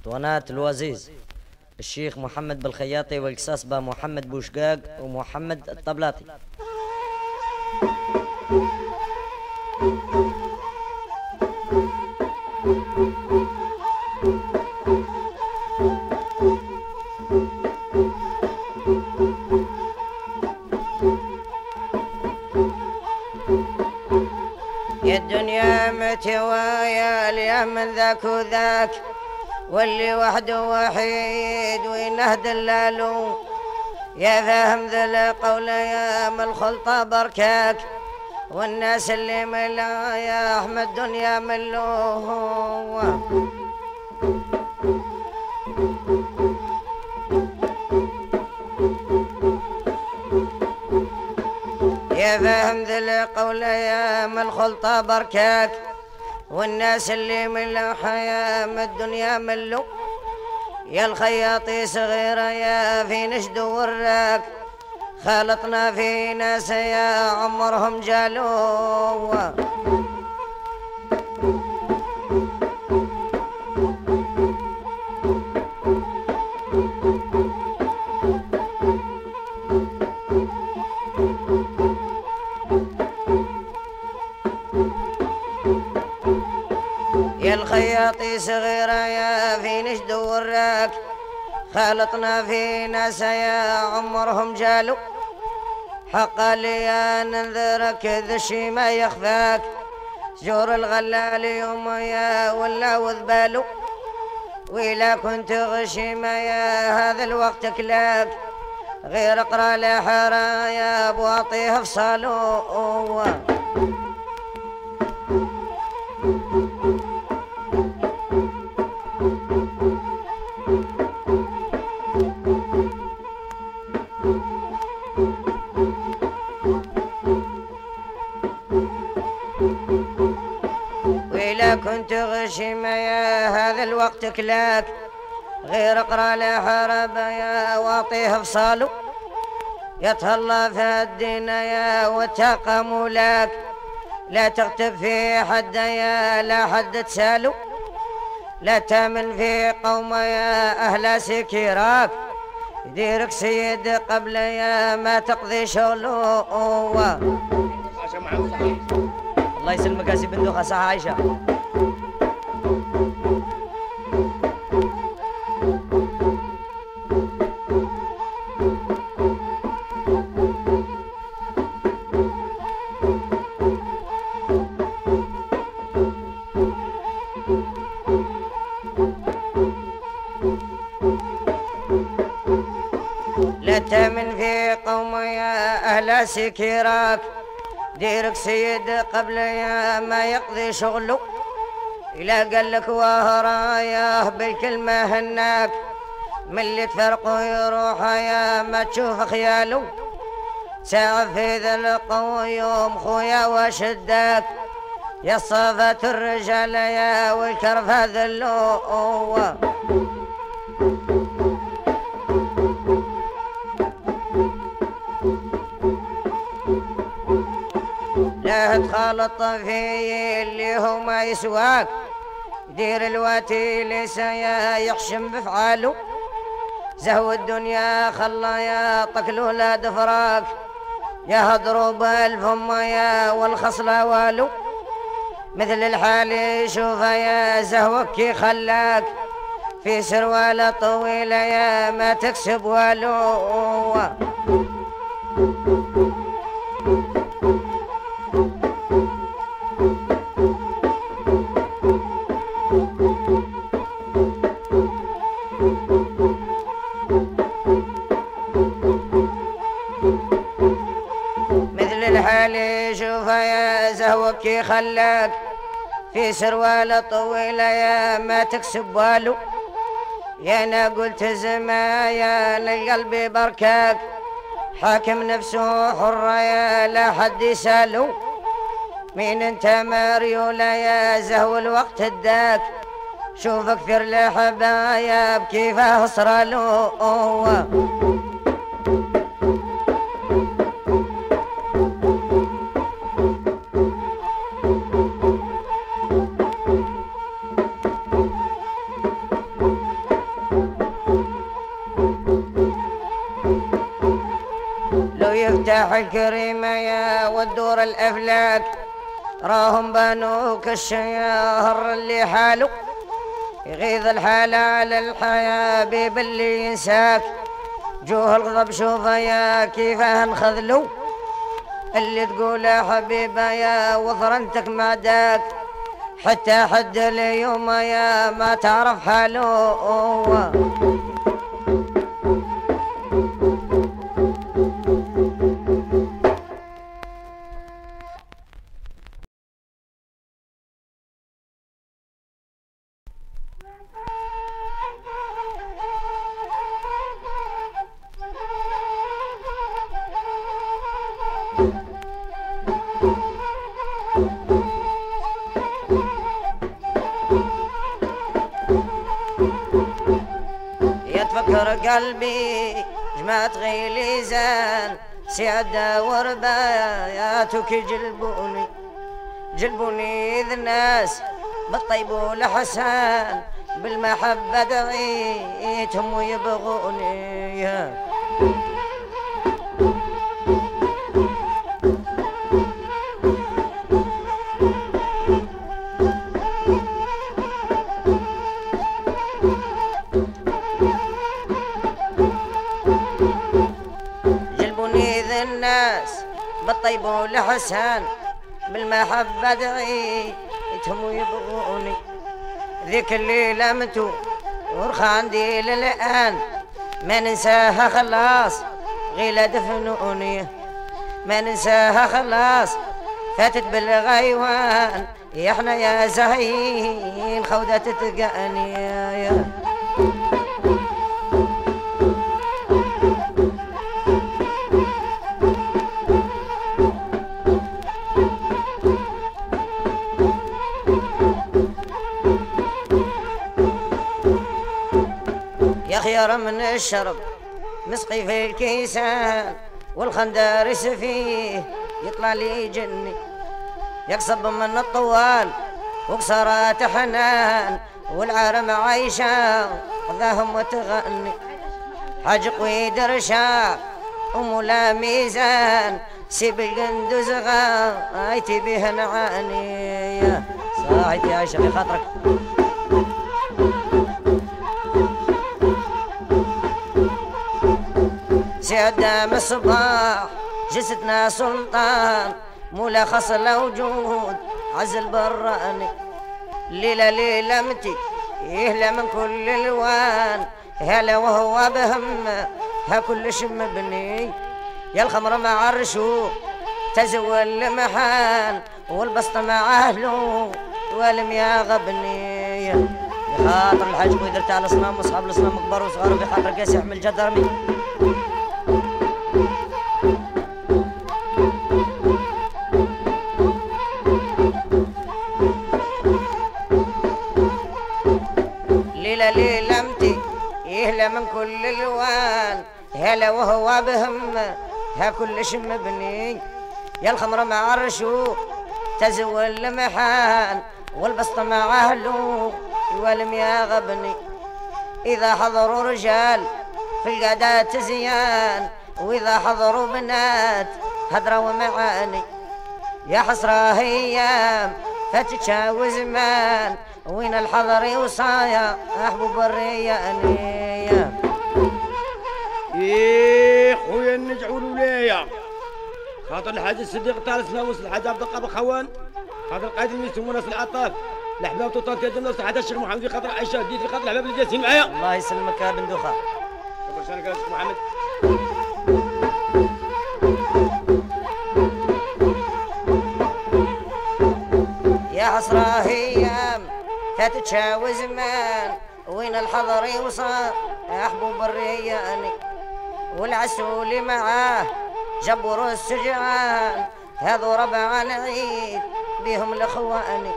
اسطوانات الوزيز. الشيخ محمد بالخياطي والقصاص با محمد بوشقاق ومحمد الطبلاطي يا الدنيا متوايا يا من ذاك وذاك. واللي وحده وحيد وينه دلالو يا فاهم ذا القول يا من الخلطة بركاك. والناس اللي ملا يا أحمد دنيا ملوه. يا فاهم ذا القول يا من الخلطة بركاك. والناس اللي من الحياة من الدنيا ملو يا الخياطي صغيرة يا في نشد وراك. خالطنا في ناس يا عمرهم جالوا صغيرة يا في نشد وراك خالطنا في ناس يا عمرهم جالوا حق لي ننذرك ذا ما يخفاك. جور الغلال يوم يا ولا وذبالو. وإلا كنت غشيمة يا هذا الوقت كلاك. غير اقرا لحرا يا أبو اعطيه فصالو غشيمة يا هذا الوقت كلاك غير اقرأ لحرب يا واطيه فصالو يتهلا في الدين يا واتقى مولاك. لا تغتب في حد يا لا حد تسالو لا تامن في قوم يا أهل سكيراك. يديرك سيد قبل يا ما تقضي شغله الله يسلمك يا سي بندوخة صح عايشة. أهل سكيراك ديرك سيد قبل ما يقضي شغله إلا لك وهراياه بالكلمة هناك من اللي تفرقوا يروح يا ما تشوف خياله. ساعة في ذا القوي يوم خويا وشداك يا صفة الرجال يا والكرف هذا اللو لا تخالط في اللي هو ما يسواك. دير الواتي ليس يا يحشم بفعاله زهو الدنيا خلى يا طكلو لا دفراك. يا هضروب الفم يا والخصلة والو مثل الحال شوف يا زهوك خلاك في سروالة طويلة يا ما تكسب والو. زهوك خلاك في سروالة طويلة يا ما تكسب والو. يا أنا قلت زمايا للقلب بركاك. حاكم نفسه حرة يا لا حد يسألو. مين أنت مريولة يا زهو الوقت الداك. شوف كثر الحبايب كيف اصرالو الكريمة يا والدور الأفلاك. راهم بانوك الشياهر اللي حالو يغيظ الحال على الحياة بيب اللي ينساك. جوه الغضب شوفه يا كيفه انخذلو اللي تقول يا حبيبة يا وظرنتك ما داك. حتى حد اليوم يا ما تعرف حاله. يتفكر قلبي جمعت غيلي زان سيادة ورباياتك جلبوني جلبوني ذي الناس بالطيب والحسان بالمحبة دعيتهم ويبغوني. جلبوني ذي الناس بالطيب والحسان بالمحبة دعيتهم ويبغوني. ذيك الليلة متو ورخى عندي للآن. ما ننساها خلاص غيلة دفنوني ما ننساها خلاص فاتت بالغيوان. يا إحنا يا زهين خودة تتقاني. يا خيار من الشرب مسقي في الكيسان والخندارس فيه يطلع لي جني يقصب من الطوال وقصرات حنان والعالم عايشة ذاهم وتغني حاج قويد رشا ومولا ميزان سيب القندوز غايتي به نعاني صاحتي يا شيخ خاطرك. سيدام الصباح جستنا سلطان مولا خصل وجود عز البراني ليلة ليلة متي يهلا من كل الوان. هلا وهو بهم ها كل شم مبني يا الخمر مع الرشوق تزول المحان والبسط مع أهله والم يا غبني. خاطر الحاج قدرت على الأصنام وأصحاب الأصنام كبار وصغار في خاطر قاسي يحمل جد كل الوان. هلا وهو بهم ها كل شم مبني يا الخمر مع الرشوق تزول المحان. والبسط مع اهله والم يا غبني. إذا حضروا رجال في القادات زيان وإذا حضروا بنات هدروا معاني يا حسرة أيام فتتشاوي زمان وين الحضر وصايا؟ احبوب الريانية إيه خويا النجع والولايه خاطر الحاج الصديق طارس ناوس الحاج عبد القادر خوان خاطر قائد الميسوم وناس العطاف الاحباب وطاط يد الناس حتى الشيخ محمد في خاطر عائشة ديت في خاطر الأحباب اللي جالسين معايا. الله يسلمك يا بندوخة شكرا شكرا يا شيخ محمد يا حسرة أيام فتتشاوي زمان وين الحضر يوصل؟ احبوب الرياني والعسول معاه جبروا السجعان هذو ربع العيد بهم الاخواني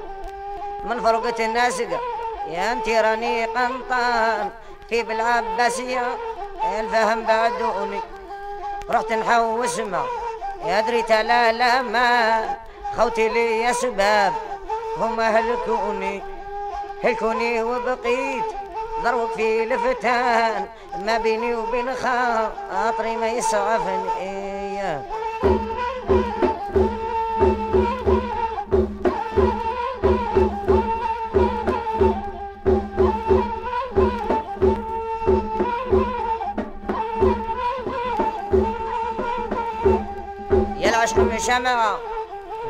من فرقة الناسقة يا أنت راني قنطان في بالعباسية الفهم بعدوني. رحت نحوس مع يا دريت لا لا ما. خوتي لي أسباب هم هلكوني هلكوني وبقيت ضربك في الفتان ما بيني وبين خاطري ما يسعفني. يا العشق من شمعة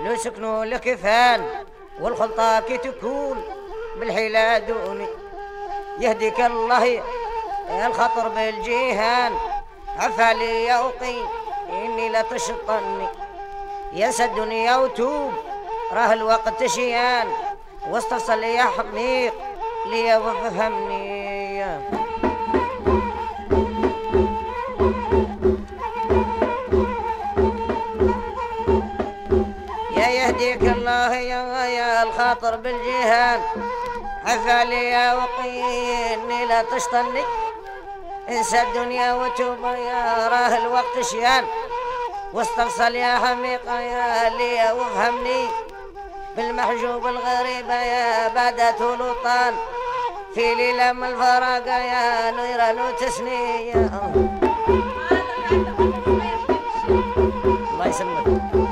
لو سكنوا لكفان والخلطة كي تكون. بالحيلة دوني يهديك الله الخطر بالجيهان. عفا لي يا وقي إني لا تشطني ينسى الدنيا وتوب راه الوقت شيان. واستفصل يا حميق لي وفهمني يا يهديك الله يا يا الخاطر بالجهان عفا لي يا وقيني لا تشطني انسى الدنيا وتوب يا راه الوقت شيان. واستفصل يا حميقة يا لي وافهمني. بالمحجوب الغريبة يا بدات لطان في ليلة من الفراق يا نيران وتسنية الله يسلمك.